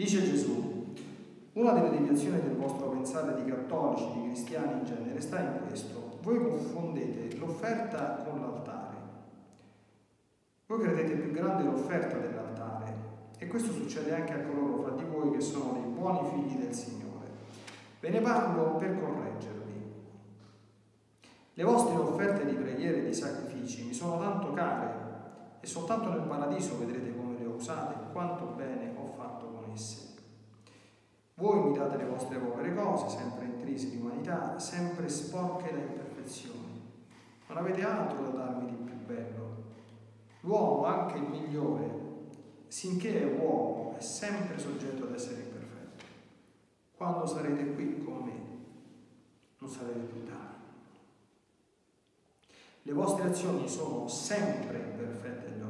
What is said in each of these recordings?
Dice Gesù, una delle deviazioni del vostro pensare di cattolici, di cristiani in genere, sta in questo. Voi confondete l'offerta con l'altare. Voi credete più grande l'offerta dell'altare e questo succede anche a coloro fra di voi che sono dei buoni figli del Signore. Ve ne parlo per correggervi. Le vostre offerte di preghiere e di sacrifici mi sono tanto care e soltanto nel paradiso vedrete usate quanto bene ho fatto con esse. Voi mi date le vostre povere cose, sempre intrise di umanità, sempre sporche da imperfezioni. Non avete altro da darmi di più bello. L'uomo, anche il migliore, sinché è uomo, è sempre soggetto ad essere imperfetto. Quando sarete qui con me, non sarete più tali. Le vostre azioni sono sempre imperfette agli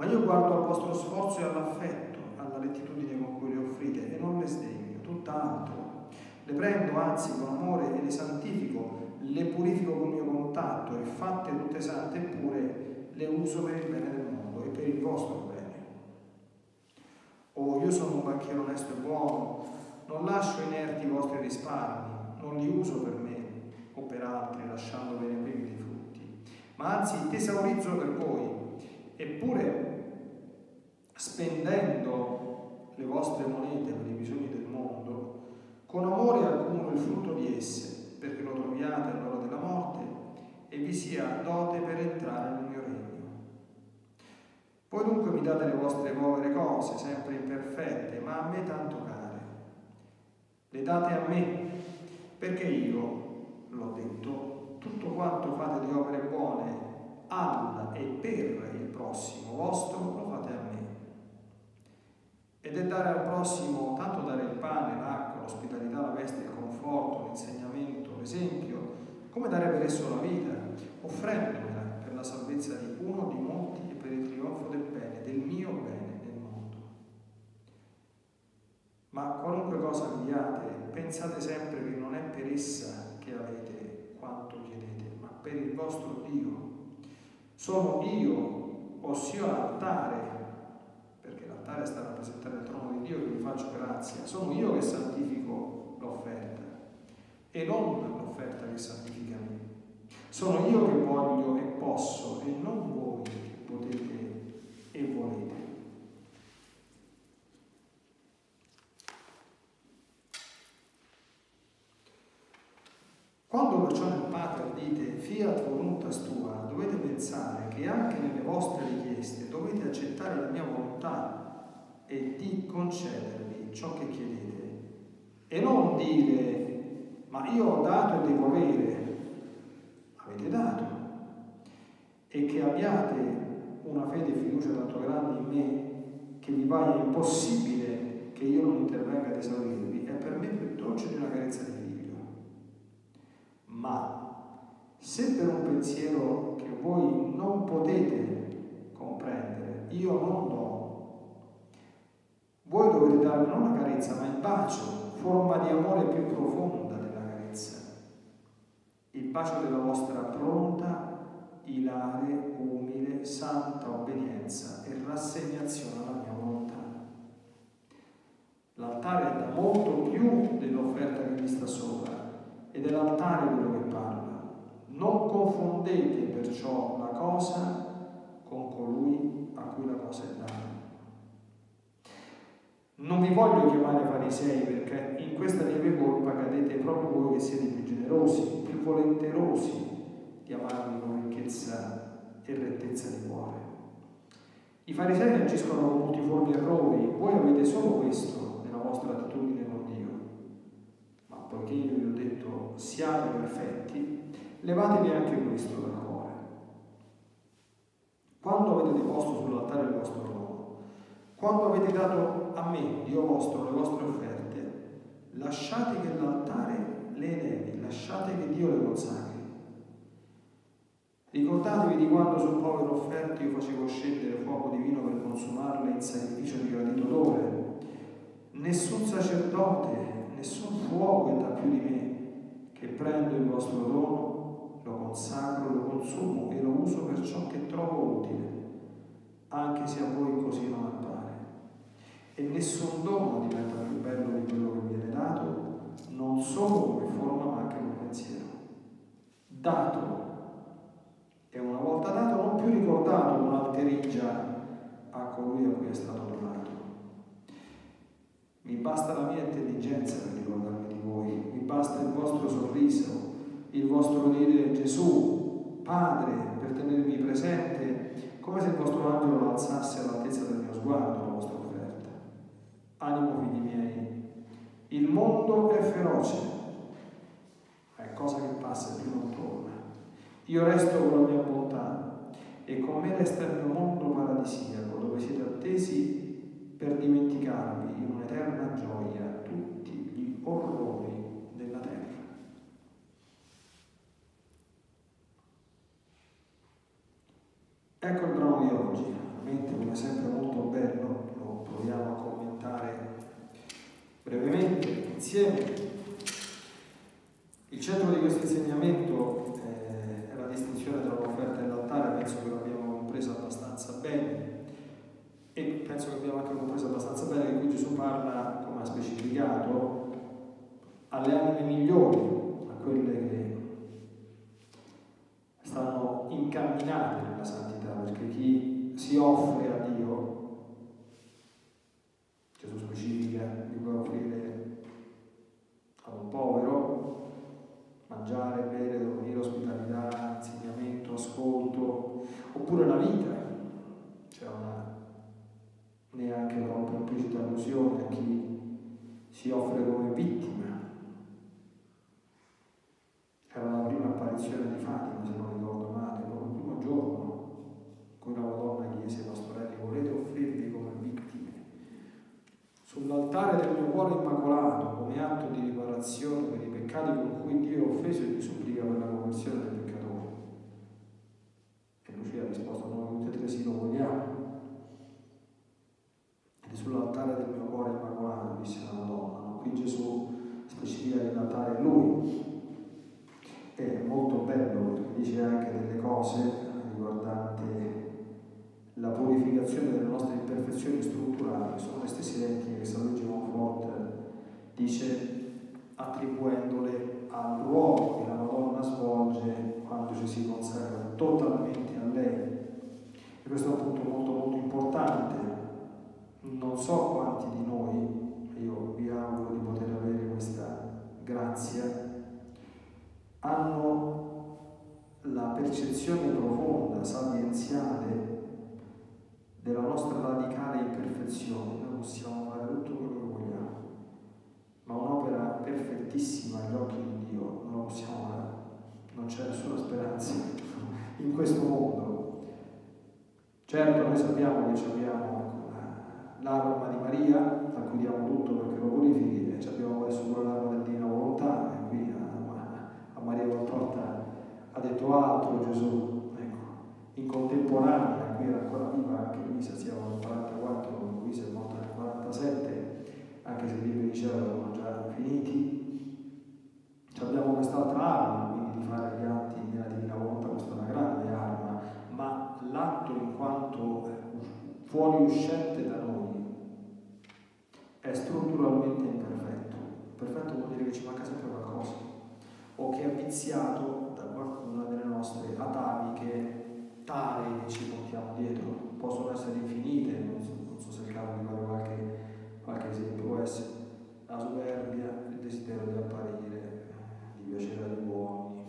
ma io guardo al vostro sforzo e all'affetto, alla rettitudine con cui le offrite e non le sdegno, tutt'altro. Le prendo anzi con amore e le santifico, le purifico con il mio contatto e fatte tutte sante eppure le uso per il bene del mondo e per il vostro bene. Oh, io sono un banchiere onesto e buono, non lascio inerti i vostri risparmi, non li uso per me o per altri, lasciando bene primi dei frutti, ma anzi tesaurizzo per voi, eppure spendendo le vostre monete per i bisogni del mondo, con amore accumulo il frutto di esse, perché lo troviate all'ora della morte e vi sia dote per entrare nel mio regno. Voi dunque mi date le vostre povere cose, sempre imperfette, ma a me tanto care. Le date a me, perché io, l'ho detto, tutto quanto fate di opere buone al e per il prossimo vostro lo fate a me. Ed è dare al prossimo tanto dare il pane, l'acqua, l'ospitalità, la veste, il conforto, l'insegnamento, l'esempio, come dare per esso la vita, offrendomela per la salvezza di uno, di molti e per il trionfo del bene, del mio bene nel mondo. Ma qualunque cosa vi diate, pensate sempre che non è per essa che avete quanto chiedete, ma per il vostro Dio. Sono io, ossia l'altare, perché l'altare sta a rappresentare il trono di Dio che vi faccio grazia, sono io che santifico l'offerta e non l'offerta che santifica me. Sono io che voglio e posso e non voi che potete e volete. Quando perciò nel Pater dite fiat voluntas tua, dovete pensare che anche nelle vostre richieste dovete accettare la mia volontà e di concedervi ciò che chiedete. E non dire, ma io ho dato e devo avere. Avete dato. E che abbiate una fede e fiducia tanto grande in me che vi paia impossibile che io non intervenga ad esaurirvi, è per me più dolce di una carezza di figlio. Ma se per un pensiero che voi non potete comprendere, io non do, voi dovete darmi non una carezza, ma il bacio, forma di amore più profonda della carezza, il bacio della vostra pronta, ilare, umile, santa obbedienza e rassegnazione alla mia volontà. L'altare è da molto più dell'offerta che vi sta sopra ed è l'altare quello che parla. Non confondete perciò la cosa con colui a cui la cosa è data. Non vi voglio chiamare farisei perché in questa lieve colpa cadete proprio voi che siete più generosi, più volenterosi di amarmi con ricchezza e rettezza di cuore. I farisei agiscono con multiformi errori, voi avete solo questo nella vostra attitudine con Dio. Ma poiché io vi ho detto siate perfetti, levatevi anche questo dal cuore. Quando avete deposto sull'altare il vostro dono, quando avete dato a me, Dio vostro, le vostre offerte, lasciate che l'altare le elevi, lasciate che Dio le consacri. Ricordatevi di quando sul povero offerte io facevo scendere fuoco divino per consumarle in sacrificio di gradito odore. Nessun sacerdote, nessun fuoco è da più di me, che prendo il vostro dono, lo consacro, lo consumo e lo uso per ciò che trovo utile, anche se a voi così non appare. nessun dono diventa più bello di quello che viene dato, non solo come forma ma anche come pensiero. Dato e una volta dato non più ricordato un'alterigia a colui a cui è stato donato. Mi basta la mia intelligenza per ricordarmi di voi, mi basta il vostro sorriso, il vostro dire Gesù, Padre, per tenermi presente, come se il vostro angelo alzasse all'altezza del mio sguardo la vostra offerta. Animo figli miei, il mondo è feroce, è cosa che passa e più non torna. Io resto con la mia bontà e con me resta il mio mondo paradisiaco dove siete attesi per dimenticarvi in un'eterna gioia tutti gli orrori della terra. Ecco il brano di oggi, veramente come sempre molto bello, lo proviamo a commentare brevemente insieme. Il centro di questo insegnamento distinzione tra l'offerta e l'altare penso che l'abbiamo compresa abbastanza bene e penso che abbiamo anche compreso abbastanza bene che qui Gesù parla, come ha specificato, alle anime migliori, a quelle che stanno incamminate nella santità, perché chi si offre a Dio, Gesù specifica di puoi offrire a un povero, mangiare, bere, dormire, ospitalità, insegnamento, ascolto, oppure la vita. C'è una neanche troppo implicita allusione a chi si offre come vittima. Era la prima apparizione di Fatima, se non ricordo male, proprio il primo giorno in cui la Madonna chiese ai pastorelli volete offrirvi come vittime. Sull'altare del mio cuore immacolato, come riparazione per i peccati con cui Dio è offeso e vi supplica per la conversione del peccatore. E Lucia ha risposto, noi tutti e tre sì lo vogliamo. Ed è sull'altare del mio cuore immacolato, disse la Madonna. No? Qui Gesù specifica che l'altare è Lui. È molto bello perché dice anche delle cose riguardanti la purificazione delle nostre imperfezioni strutturali, sono le stesse identiche che San Luigi Monfort dice attribuendole al ruolo che la Madonna svolge quando ci si consacra totalmente a lei. E questo è un punto molto molto importante. Non so quanti di noi, io vi auguro di poter avere questa grazia, hanno la percezione profonda, sapienziale della nostra radicale imperfezione. Noi possiamo fare tutto quello che vogliamo, ma un'opera perfettissima agli occhi di Dio non lo possiamo fare, non c'è nessuna speranza in questo mondo. Certo, noi sappiamo che abbiamo l'arma di Maria, a cui tutto perché lo purifichi, e abbiamo adesso pure l'arma del Divina Volontà, e qui a, a Maria Voltorta ha detto altro Gesù. Ecco. In contemporanea, qui era ancora viva anche Luisa, siamo nel 44, Luisa è morta nel 47, anche se i libri di erano già finiti. Abbiamo quest'altra arma, fuoriuscente da noi è strutturalmente imperfetto. Perfetto vuol dire che ci manca sempre qualcosa, o che è viziato da qualcuna delle nostre ataviche tare che ci portiamo dietro. Possono essere infinite, non so, non so se il caso di fare qualche, qualche esempio, può essere la superbia, il desiderio di apparire, di piacere agli uomini,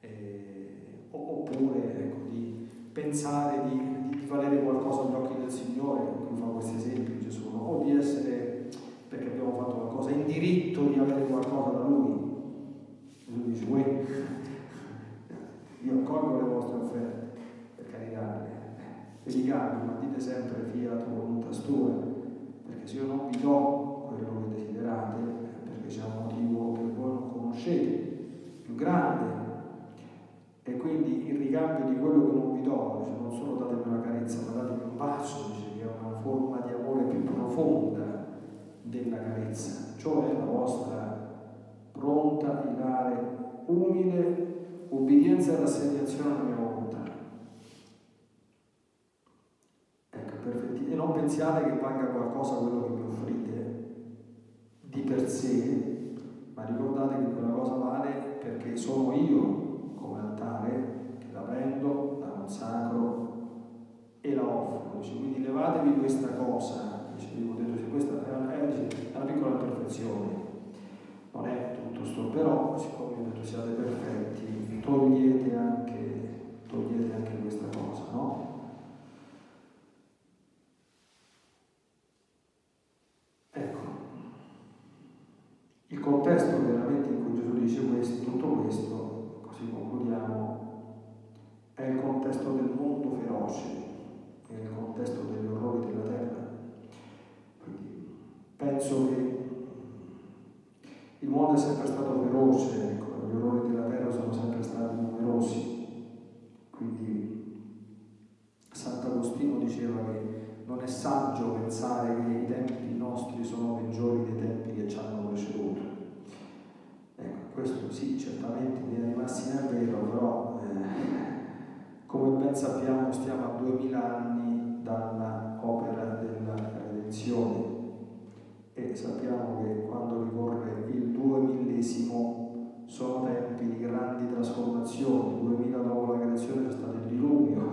eh, oppure ecco, di pensare di, di, di, valere qualcosa agli occhi del Signore, come fa questi esempi Gesù, no? o di essere, perché abbiamo fatto qualcosa, in diritto di avere qualcosa da Lui. Gesù dice, voi, io accolgo le vostre offerte, per carità, dedicarvi, ma dite sempre fiat voluntas tua, perché se io non vi do quello che desiderate, perché c'è un motivo che voi non conoscete, più grande. E quindi in ricambio di quello che non vi do, cioè non solo datemi una carezza, ma datemi un bacio, dice, che è una forma di amore più profonda della carezza, cioè la vostra pronta, ilare, umile obbedienza e rassegnazione Ecco, e pensiate che valga qualcosa quello che mi offrite di per sé, ma ricordate che quella cosa vale perché sono io come altare che la prendo, la consacro e la offro. Quindi levatevi questa cosa, dice, questa è una, è una piccola perfezione, non è tutto sto, però siccome ho detto siate perfetti, sì, certamente in linea di massima è però eh, come ben sappiamo stiamo a duemila anni dall'opera della redenzione. E sappiamo che quando ricorre il duemillesimo sono tempi di grandi trasformazioni, 2000 dopo la creazione c'è stato il diluvio,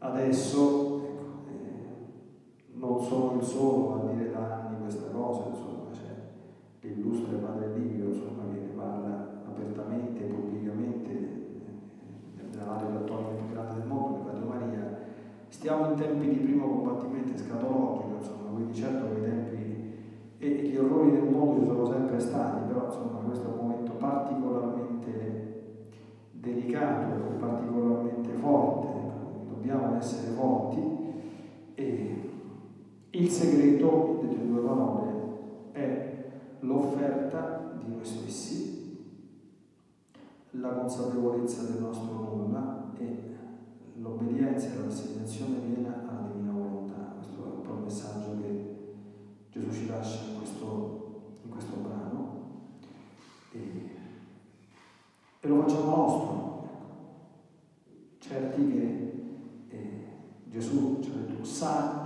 adesso ecco, eh, non sono il solo a dire da anni questa cosa, insomma c'è l'illustre padre Livio insomma, apertamente, pubblicamente, eh, nella nave plattonica più grande del mondo, di Radio Maria, stiamo in tempi di primo combattimento escatologico, insomma, quindi certo che i tempi e gli orrori del mondo ci sono sempre stati, però insomma questo è un momento particolarmente delicato, particolarmente forte, dobbiamo essere forti e il segreto delle due parole è l'offerta di noi stessi, la consapevolezza del nostro nulla e l'obbedienza e la rassegnazione piena alla divina volontà. Questo è un po' il messaggio che Gesù ci lascia in questo, in questo brano e, e, lo facciamo nostro, certi che eh, Gesù ci ha detto sa